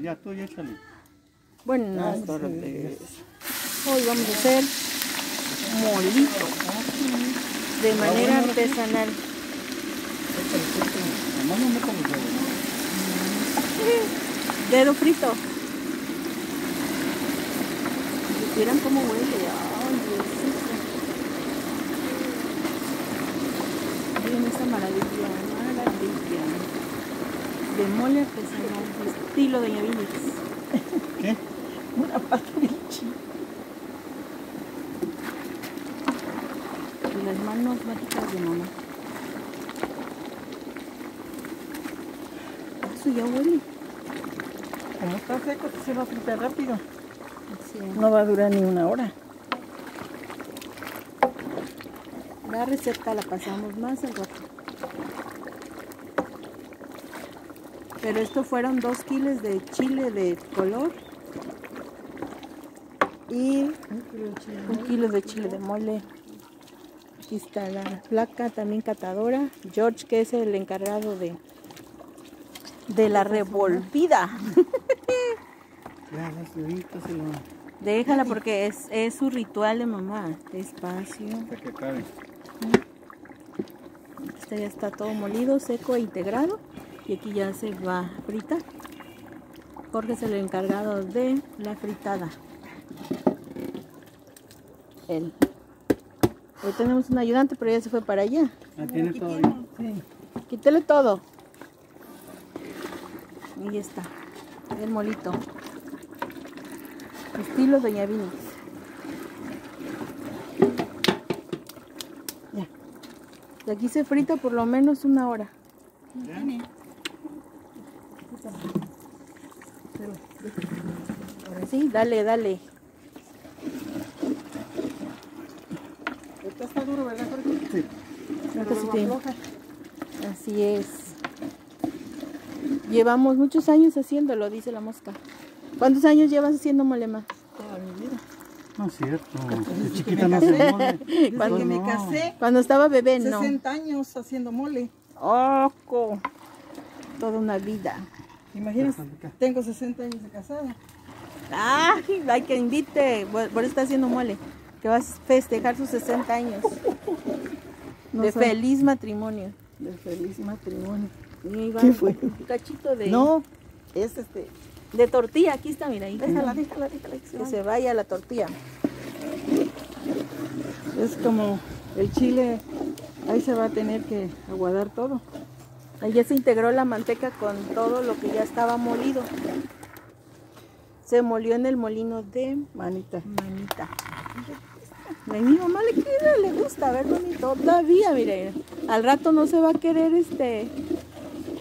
Ya, tú ya échale. Ah, tardes. Hoy vamos a hacer molito de manera artesanal. Dedo frito. Vieran cómo huele. Ay. Miren esa maravilla, maravilla. De mole artesanal, estilo de Vines. ¿Qué? Una pata de chile. Y las manos mágicas de mamá. Eso ya huele. Como está seco, se va a fritar rápido. Así es. No va a durar ni una hora. La receta la pasamos más al rato. Pero esto fueron dos kilos de chile de color y un kilo de chile de mole. Aquí está la placa también catadora. George, que es el encargado de, de la revolvida. Déjala porque es, es su ritual de mamá. Despacio. Este ya está todo molido, seco e integrado. Y aquí ya se va a fritar. Jorge es el encargado de la fritada. Él. Hoy tenemos un ayudante, pero ya se fue para allá. Ah, tiene todavía. Sí. Quítele todo. Y ya está. El molito. Estilo Doña Vinis. Ya. Y aquí se frita por lo menos una hora. Ahora sí, dale, dale. Esto está duro, ¿verdad, Jorge? Sí. Creo que. Así es. Llevamos muchos años haciéndolo, dice la mosca. ¿Cuántos años llevas haciendo molema? Toda mi vida. No es cierto. De chiquita no se mole. Desde Cuando que me casé, Cuando estaba bebé, no. 60 años haciendo mole. Oco. Toda una vida. Imagínate, tengo 60 años de casada. Ay, hay que invite. Por eso está haciendo mole. Que vas a festejar sus 60 años. No de feliz matrimonio. De feliz matrimonio. Y ¿Qué fue? Un cachito de, No, es este. de tortilla. Aquí está, mira ahí. Déjala, déjala, déjala. que se Que vaya. se vaya la tortilla. Es como el chile, ahí se va a tener que aguadar todo. Ahí ya se integró la manteca con todo lo que ya estaba molido. Se molió en el molino de Manita. manita. A mi mamá le queda, le gusta ver bonito. Todavía, mire, al rato no se va a querer este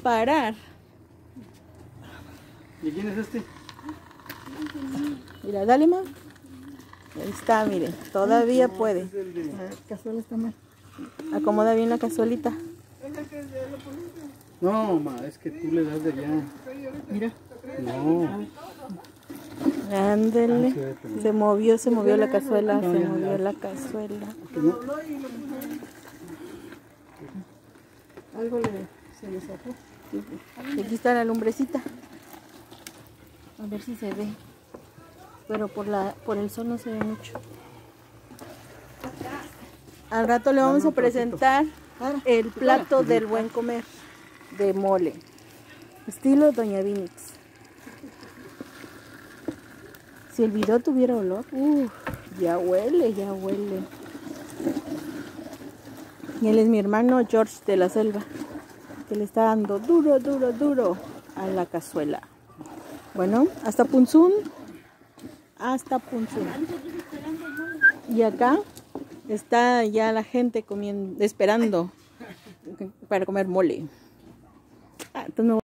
parar. ¿Y quién es este? Mira, dale más. Ahí está, mire, todavía puede. La cazuela está mal. Acomoda bien la cazuelita. No, ma, es que tú le das de allá. Mira. No. Ándele. Ah, Se movió, se movió la cazuela, se movió la cazuela. Algo le, se le sacó. Y aquí está la lumbrecita. A ver si se ve. Pero por la por el sol no se ve mucho. Al rato le vamos a presentar el plato del buen comer de mole. Estilo Doña Vinix. Si el video tuviera olor, ya huele, ya huele. Y él es mi hermano George de la Selva, que le está dando duro, duro, duro a la cazuela. Bueno, hasta Punzún. Hasta Punzún. Y acá está ya la gente comiendo, esperando para comer mole. Ah,